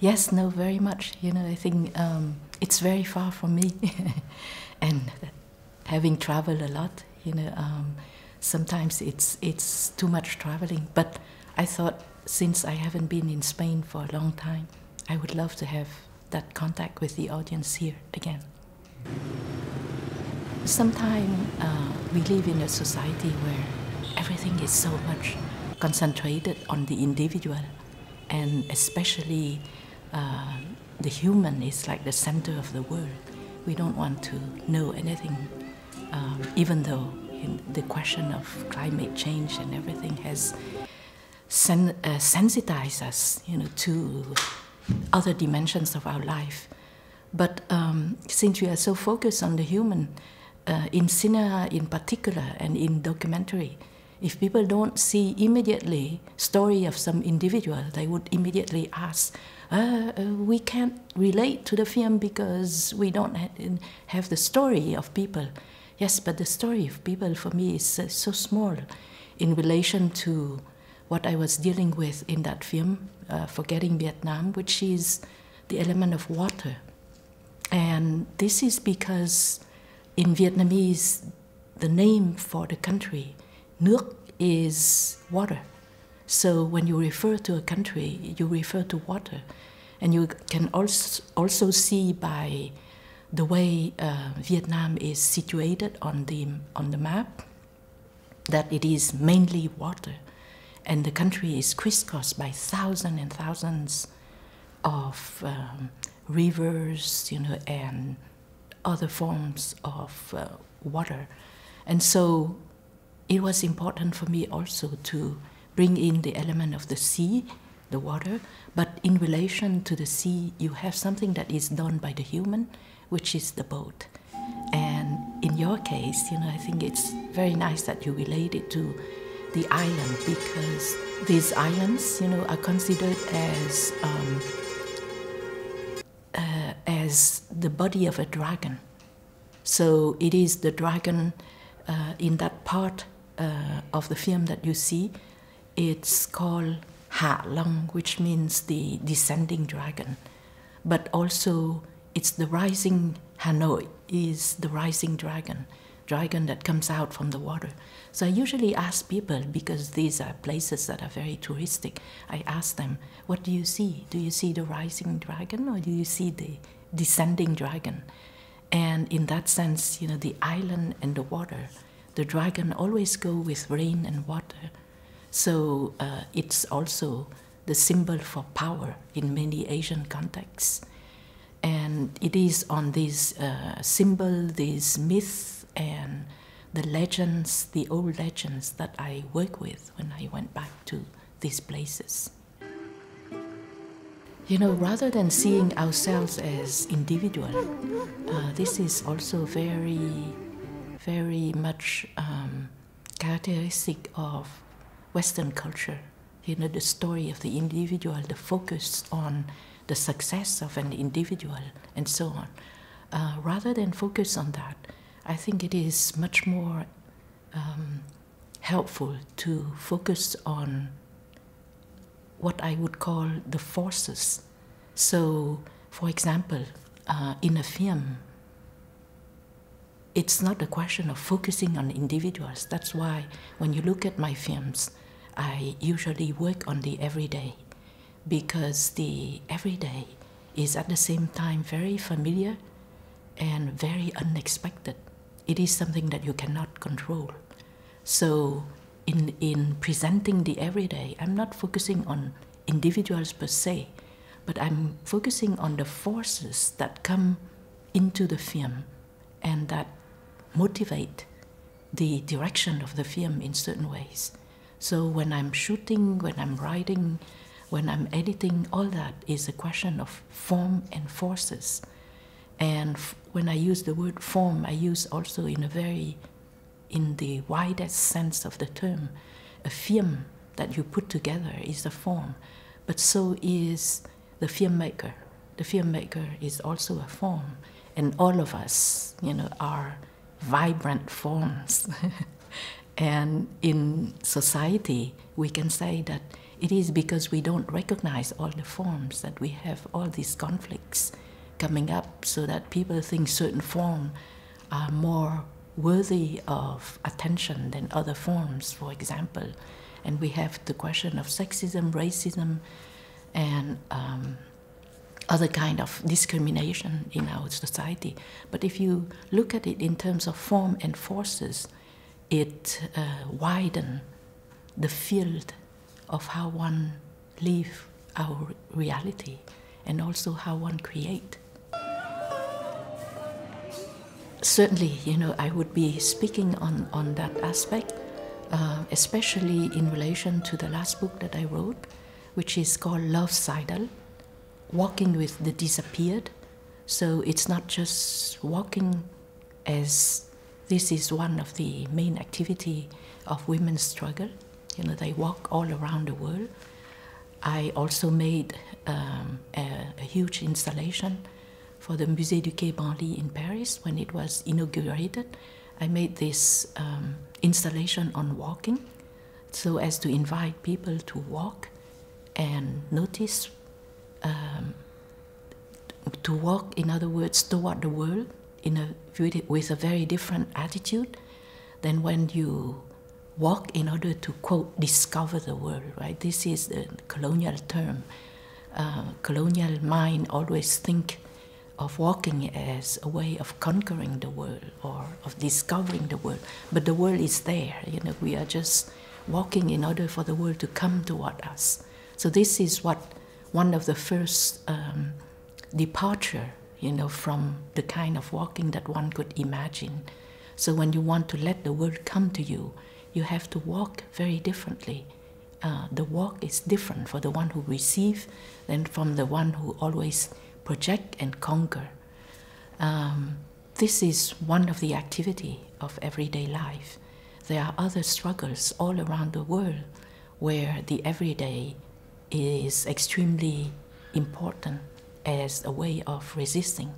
Yes, no, very much. You know, I think um, it's very far from me, and having traveled a lot, you know, um, sometimes it's it's too much traveling. But I thought since I haven't been in Spain for a long time, I would love to have that contact with the audience here again. Sometimes uh, we live in a society where everything is so much concentrated on the individual, and especially uh, the human is like the center of the world. We don't want to know anything, um, even though the question of climate change and everything has sen- uh, sensitized us, you know, to other dimensions of our life. But um, since we are so focused on the human, uh, in cinema in particular and in documentary, if people don't see immediately story of some individual, they would immediately ask, uh, uh, "We can't relate to the film because we don't have the story of people." Yes, but the story of people for me is uh, so small in relation to what I was dealing with in that film, uh, Forgetting Vietnam, which is the element of water. And this is because in Vietnamese, the name for the country, nước, is water. So when you refer to a country, you refer to water. And you can also, also see by the way uh, Vietnam is situated on the, on the map that it is mainly water. And the country is crisscrossed by thousands and thousands of um, rivers, you know, and other forms of uh, water. And so it was important for me also to bring in the element of the sea, the water, but in relation to the sea, you have something that is done by the human, which is the boat. And in your case, you know, I think it's very nice that you relate it to the island because these islands, you know, are considered as um, uh, as the body of a dragon. So it is the dragon uh, in that part uh, of the film that you see. It's called Ha Long, which means the descending dragon, but also it's the rising Hanoi is the rising dragon, dragon that comes out from the water. So I usually ask people because these are places that are very touristic. I ask them, "What do you see? Do you see the rising dragon or do you see the descending dragon?" And in that sense, you know, the island and the water, the dragon always go with rain and water. So uh, it's also the symbol for power in many Asian contexts. And it is on this uh, symbol, this myth, and the legends, the old legends that I work with when I went back to these places. You know, rather than seeing ourselves as individual, uh, this is also very, very much um, characteristic of Western culture. You know, the story of the individual, the focus on the success of an individual, and so on. Uh, rather than focus on that, I think it is much more um, helpful to focus on what I would call the forces. So, for example, uh, in a film, it's not a question of focusing on individuals. That's why when you look at my films, I usually work on the everyday because the everyday is at the same time very familiar and very unexpected. It is something that you cannot control. So, in, in presenting the everyday, I'm not focusing on individuals per se, but I'm focusing on the forces that come into the film and that motivate the direction of the film in certain ways. So when I'm shooting, when I'm writing, when I'm editing, all that is a question of form and forces. And when I use the word form, I use also in a very, in the widest sense of the term, a film that you put together is a form, but so is the filmmaker. The filmmaker is also a form, and all of us, you know, are vibrant forms. And in society, we can say that it is because we don't recognize all the forms that we have all these conflicts coming up so that people think certain forms are more worthy of attention than other forms, for example. And we have the question of sexism, racism, and um, other kind of discrimination in our society. But if you look at it in terms of form and forces, it uh, widens the field of how one live our reality and also how one create. Certainly, you know, I would be speaking on, on that aspect, uh, especially in relation to the last book that I wrote, which is called Lovecidal, Walking with the Disappeared. So it's not just walking as this is one of the main activity of women's struggle. You know, they walk all around the world. I also made um, a, a, huge installation for the Musée du Quai Branly in Paris when it was inaugurated. I made this um, installation on walking so as to invite people to walk and notice um, to walk, in other words, toward the world in a, with a very different attitude than when you walk in order to, quote, discover the world, right? This is the colonial term. Uh, colonial mind always think of walking as a way of conquering the world or of discovering the world. But the world is there, you know, we are just walking in order for the world to come toward us. So this is what one of the first um, departure, you know, from the kind of walking that one could imagine. So when you want to let the world come to you, you have to walk very differently. Uh, the walk is different for the one who receives than from the one who always project and conquer. Um, this is one of the activity of everyday life. There are other struggles all around the world where the everyday is extremely important as a way of resisting.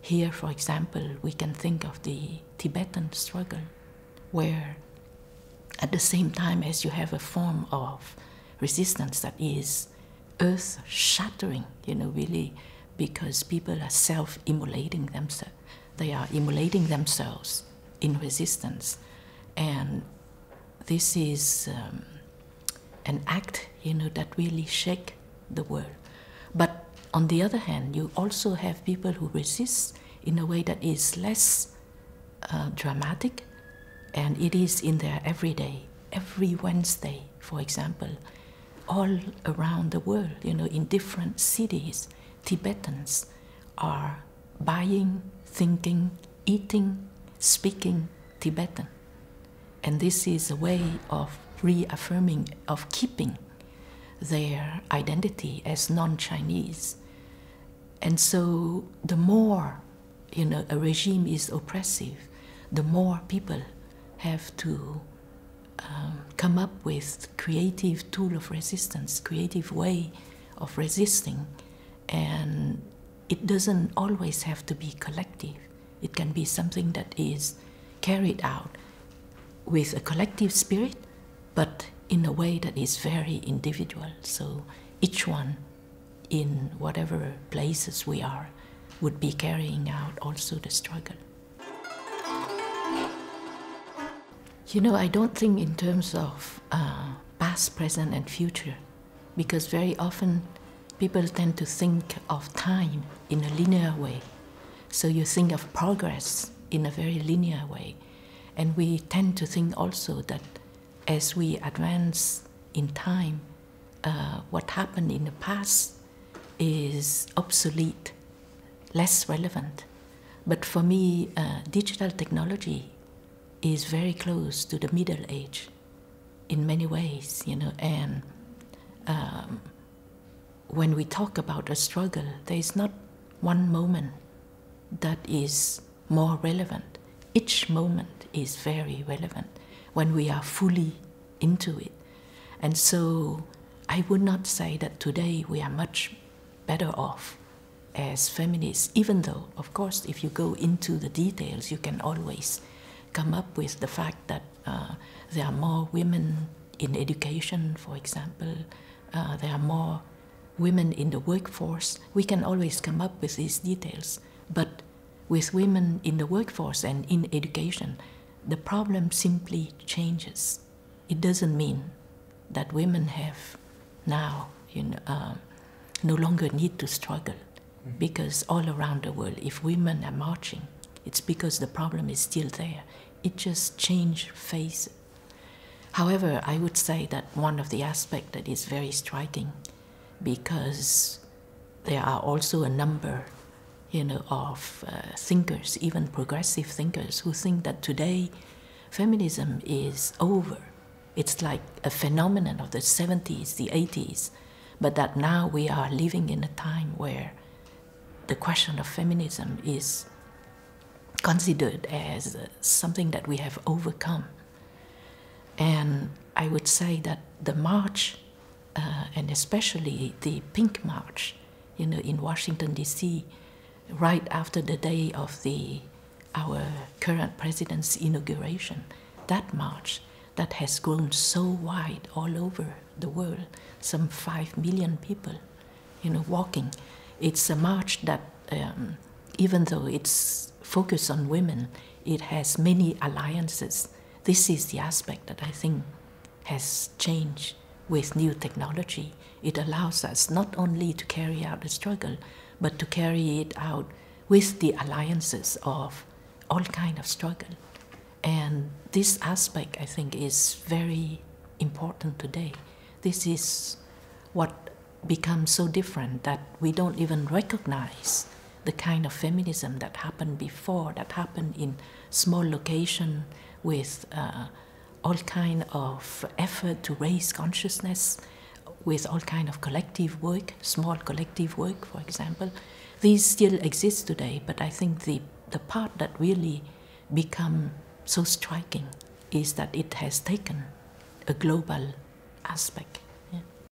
Here, for example, we can think of the Tibetan struggle, where at the same time as you have a form of resistance that is earth shattering, you know, really, because people are self immolating themselves. They are immolating themselves in resistance. And this is um, an act, you know, that really shake the world. But on the other hand, you also have people who resist in a way that is less uh, dramatic, and it is in their everyday, every Wednesday, for example, all around the world, you know, in different cities, Tibetans are buying, thinking, eating, speaking Tibetan. And this is a way of reaffirming, of keeping their identity as non Chinese. And so the more you know, a regime is oppressive, the more people have to um, come up with creative tool of resistance, creative way of resisting, and it doesn't always have to be collective. It can be something that is carried out with a collective spirit, but in a way that is very individual. So each one, in whatever places we are, would be carrying out also the struggle. You know, I don't think in terms of uh, past, present, and future, because very often people tend to think of time in a linear way. So you think of progress in a very linear way. And we tend to think also that as we advance in time, uh, what happened in the past is obsolete, less relevant. But for me, uh, digital technology is very close to the Middle Age in many ways, you know, and um, when we talk about a struggle, there is not one moment that is more relevant. Each moment is very relevant when we are fully into it. And so I would not say that today we are much better off as feminists, even though, of course, if you go into the details, you can always come up with the fact that uh, there are more women in education, for example, uh, there are more women in the workforce. We can always come up with these details, but with women in the workforce and in education, the problem simply changes. It doesn't mean that women have now, you know, uh, no longer need to struggle, mm-hmm. because all around the world, if women are marching, it's because the problem is still there. It just changed face. However, I would say that one of the aspects that is very striking, because there are also a number you know, of uh, thinkers, even progressive thinkers, who think that today feminism is over. It's like a phenomenon of the 70s, the 80s, but that now we are living in a time where the question of feminism is considered as uh, something that we have overcome. And I would say that the march, uh, and especially the Pink March, you know, in Washington D.C., right after the day of the our current president's inauguration, that march that has grown so wide all over the world, some five million people, you know, walking. It's a march that, um, even though it's focused on women, it has many alliances. This is the aspect that I think has changed with new technology. It allows us not only to carry out the struggle, but to carry it out with the alliances of all kind of struggle. And this aspect, I think, is very important today. This is what becomes so different that we don't even recognize the kind of feminism that happened before, that happened in small location with uh, all kind of effort to raise consciousness, with all kind of collective work, small collective work, for example. These still exist today, but I think the, the part that really become so striking is that it has taken a global aspect